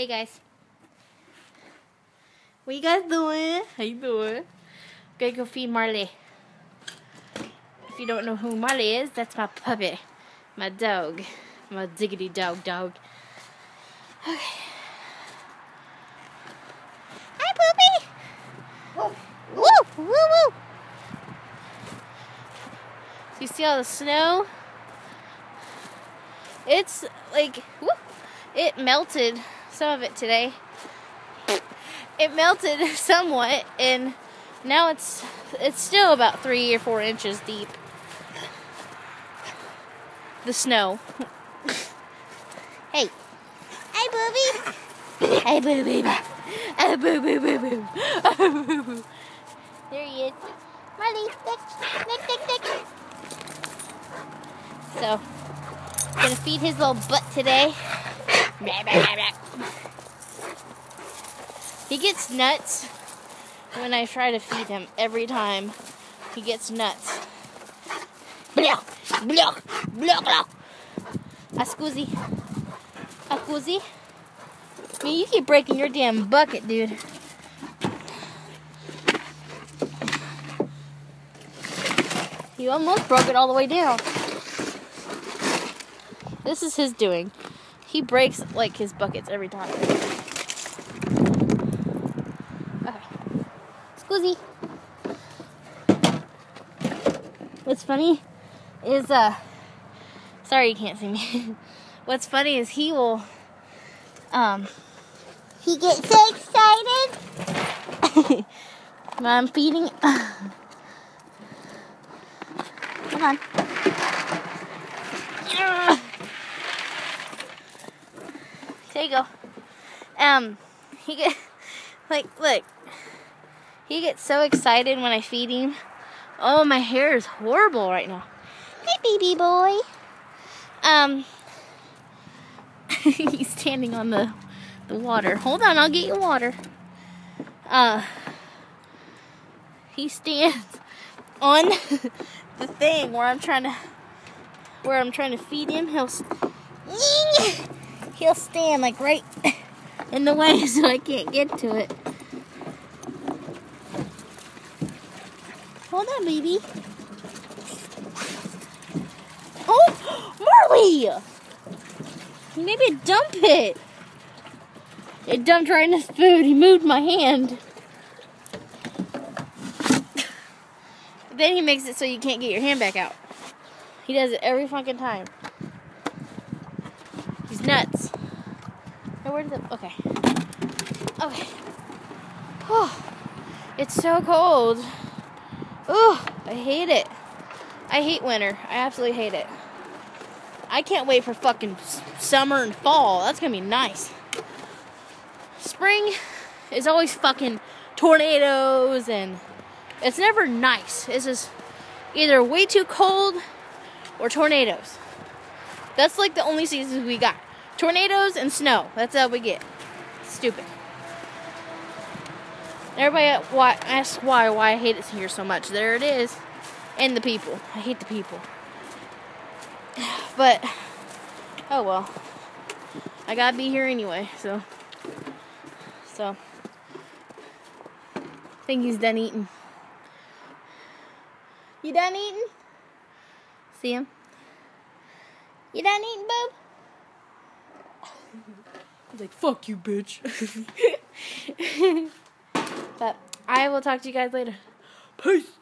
Hey guys. What you guys doing? How you doing? Gonna go feed Marley. If you don't know who Marley is, that's my puppy. My dog. My diggity dog dog. Okay. Hi Poopy! Woo! Woo woo! So you see all the snow? It's like, woo, it melted some of it today. It melted somewhat, and now it's it's still about three or four inches deep. The snow. hey, hey, booby. Hey, booby. Hey, boo, boo, boo, boo. Oh, boo, boo. There he is. Marley, nick, nick, nick, nick. So, gonna feed his little butt today. He gets nuts when I try to feed him every time. He gets nuts. Blah, blah, blah, blah. Ah, Ascusi. Ascusi. Ah, I mean, you keep breaking your damn bucket, dude. You almost broke it all the way down. This is his doing. He breaks like his buckets every time. What's funny is uh sorry you can't see me. What's funny is he will um he gets so excited I'm feeding Come on. There you go. Um, he get like look. He gets so excited when I feed him. Oh, my hair is horrible right now. Hey, baby boy. Um, he's standing on the the water. Hold on, I'll get you water. Uh, he stands on the thing where I'm trying to where I'm trying to feed him. He'll he'll stand like right in the way so I can't get to it. Hold on, baby. Oh, Marley! Maybe dump it. It dumped right in his food. He moved my hand. then he makes it so you can't get your hand back out. He does it every fucking time. He's nuts. Now where did the okay. Okay. Oh, it's so cold. Oh, I hate it. I hate winter. I absolutely hate it. I can't wait for fucking summer and fall. That's gonna be nice. Spring is always fucking tornadoes and it's never nice. It's just either way too cold or tornadoes. That's like the only seasons we got. Tornadoes and snow. That's all we get. Stupid. Everybody why, asks why why I hate it here so much. There it is. And the people. I hate the people. But oh well. I gotta be here anyway, so so I think he's done eating. You done eating? See him? You done eating, boob? He's like, fuck you, bitch. but I will talk to you guys later. Peace.